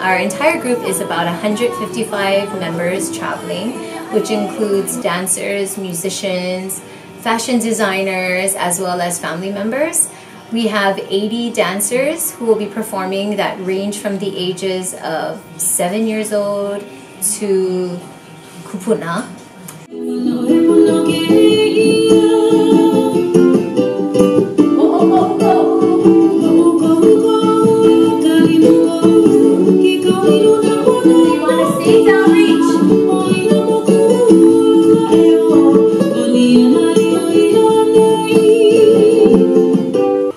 Our entire group is about 155 members traveling, which includes dancers, musicians, fashion designers, as well as family members. We have 80 dancers who will be performing that range from the ages of 7 years old to kupuna.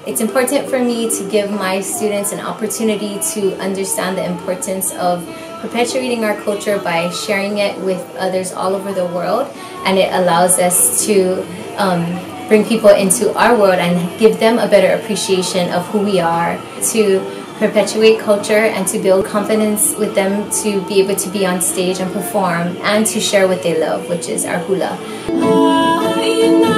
It's important for me to give my students an opportunity to understand the importance of perpetuating our culture by sharing it with others all over the world. And it allows us to um, bring people into our world and give them a better appreciation of who we are. To perpetuate culture and to build confidence with them to be able to be on stage and perform and to share what they love which is our hula you know